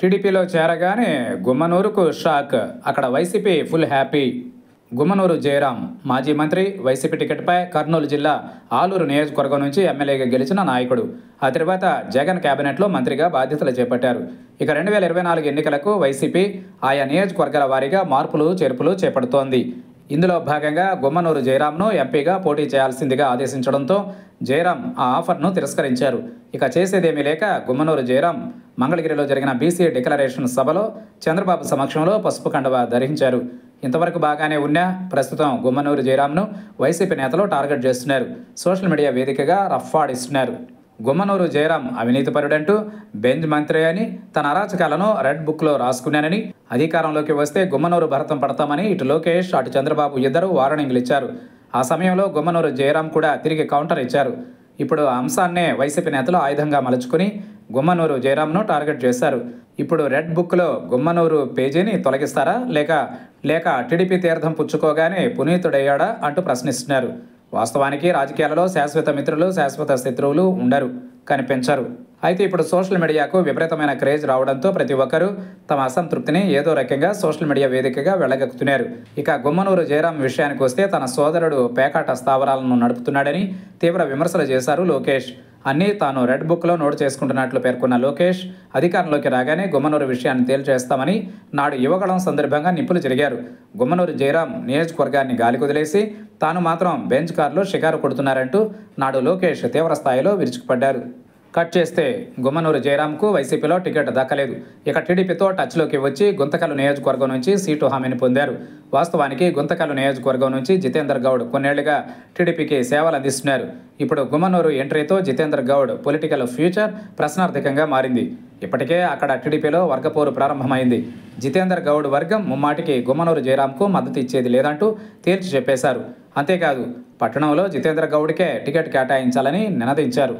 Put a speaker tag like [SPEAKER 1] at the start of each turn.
[SPEAKER 1] టీడీపీలో చేరగానే గుమ్మనూరుకు షాక్. అక్కడ వైసీపీ ఫుల్ హ్యాపీ. గుమ్మనూరు జయరాం మాజీ మంత్రి వైసీపీ టికెట్పై కర్నూలు జిల్లా ఆలూరు నియోజకవర్గం నుంచి ఎమ్మెల్యేగా గెలిచిన నాయకుడు. ఆ తర్వాత జగన్ కేబినెట్లో మంత్రిగా బాధ్యతలు చేపట్టారు. ఇక రెండు వేల ఇరవై నాలుగు ఎన్నికలకు వైసీపీ ఆయా నియోజకవర్గాల వారీగా మార్పులు చేర్పులు చేపడుతోంది. ఇందులో భాగంగా గుమ్మనూరు జయరాంను ఎంపీగా పోటీ చేయాల్సిందిగా ఆదేశించడంతో జయరాం ఆ ఆఫర్ను తిరస్కరించారు. ఇక చేసేదేమీ లేక గుమ్మనూరు జయరాం మంగళగిరిలో జరిగిన బీసీ డిక్లరేషన్ సభలో చంద్రబాబు సమక్షంలో పసుపు కండవ ధరించారు. ఇంతవరకు బాగానే ఉన్నా ప్రస్తుతం గుమ్మనూరు జయరామ్ను వైసీపీ నేతలు టార్గెట్ చేస్తున్నారు. సోషల్ మీడియా వేదికగా రఫ్ఫాడిస్తున్నారు. గుమ్మనూరు జయరాం అవినీతిపరుడంటూ బెంజ్ మంత్రి అని తన అరాచకాలను రెడ్ బుక్లో రాసుకున్నానని అధికారంలోకి వస్తే గుమ్మనూరు భరతం పడతామని ఇటు లోకేష్ అటు చంద్రబాబు ఇద్దరు వార్నింగ్లు ఇచ్చారు. ఆ సమయంలో గుమ్మనూరు జయరాం కూడా తిరిగి కౌంటర్ ఇచ్చారు. ఇప్పుడు ఆ అంశాన్నే వైసీపీ నేతలు ఆయుధంగా మలుచుకుని గుమ్మనూరు జయరామ్ను టార్గెట్ చేశారు. ఇప్పుడు రెడ్ బుక్లో గుమ్మనూరు పేజీని తొలగిస్తారా? లేక లేక టీడీపీ తీర్థం పుచ్చుకోగానే పునీతుడయ్యాడా? అంటూ ప్రశ్నిస్తున్నారు. వాస్తవానికి రాజకీయాలలో శాశ్వత మిత్రులు శాశ్వత శత్రువులు ఉండరు కనిపించరు. అయితే ఇప్పుడు సోషల్ మీడియాకు విపరీతమైన క్రేజ్ రావడంతో ప్రతి ఒక్కరూ తమ అసంతృప్తిని ఏదో రకంగా సోషల్ మీడియా వేదికగా వెళ్ళగక్కుతున్నారు ఇక గుమ్మనూరు జయరాం విషయానికి వస్తే తన సోదరుడు పేకాట స్థావరాలను నడుపుతున్నాడని తీవ్ర విమర్శలు చేశారు లోకేష్. అన్నీ తాను రెడ్ బుక్లో నోట్ చేసుకుంటున్నట్లు పేర్కొన్న లోకేష్ అధికారంలోకి రాగానే గుమ్మనూరు విషయాన్ని తేల్చేస్తామని నాడు యువగళం సందర్భంగా నిప్పులు జరిగారు. గుమ్మనూరు జయరాం నియోజకవర్గాన్ని గాలి కుదిలేసి తాను మాత్రం బెంచ్ కారులో షికారు కొడుతున్నారంటూ నాడు లోకేష్ తీవ్ర స్థాయిలో విరుచుకుపడ్డారు. కట్ చేస్తే గుమ్మనూరు జయరాంకు వైసీపీలో టికెట్ దక్కలేదు. ఇక టీడీపీతో టచ్లోకి వచ్చి గుంతకల్లు నియోజకవర్గం నుంచి సీటు హామీని పొందారు. వాస్తవానికి గుంతకల్లు నియోజకవర్గం నుంచి జితేందర్ గౌడ్ కొన్నేళ్ళుగా టీడీపీకి సేవలు అందిస్తున్నారు. ఇప్పుడు గుమ్మనూరు ఎంట్రీతో జితేందర్ గౌడ్ పొలిటికల్ ఫ్యూచర్ ప్రశ్నార్థకంగా మారింది. ఇప్పటికే అక్కడ టీడీపీలో వర్గపోరు ప్రారంభమైంది. జితేందర్ గౌడ్ వర్గం ముమ్మాటికి గుమ్మనూరు జయరాంకు మద్దతు ఇచ్చేది లేదంటూ తేల్చి చెప్పేశారు. అంతేకాదు పట్టణంలో జితేంద్ర గౌడ్కే టికెట్ కేటాయించాలని నినదించారు.